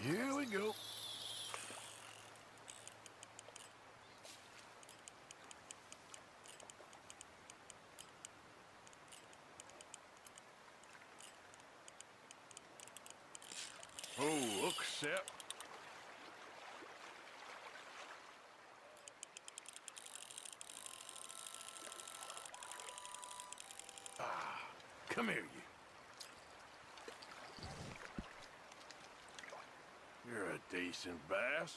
Here we go. Oh, look, Sep. Ah, come here, you. Decent bass.